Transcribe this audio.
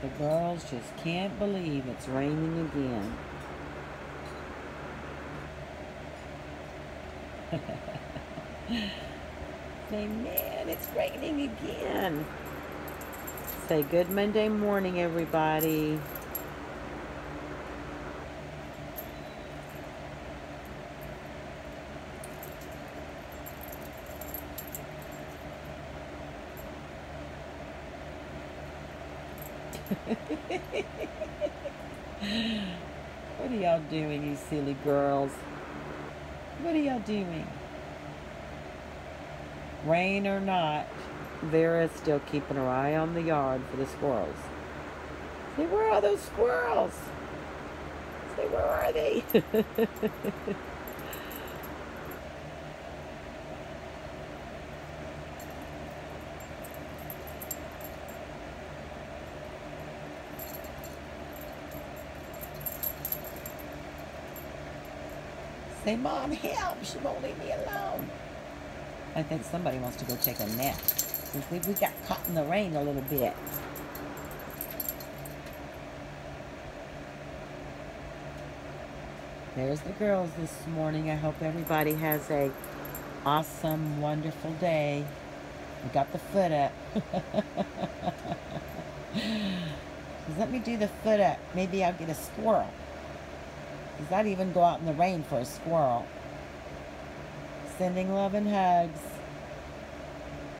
The girls just can't believe it's raining again. Say, man, it's raining again. Say good Monday morning, everybody. What are y'all doing, you silly girls? What are y'all doing? Rain or not, Vera's still keeping her eye on the yard for the squirrels. Say, where are those squirrels? Say, where are they? Say, Mom, help. She won't leave me alone. I think somebody wants to go take a nap. We, we got caught in the rain a little bit. There's the girls this morning. I hope everybody has a awesome, wonderful day. We got the foot up. let me do the foot up. Maybe I'll get a squirrel. Does that even go out in the rain for a squirrel? Sending love and hugs.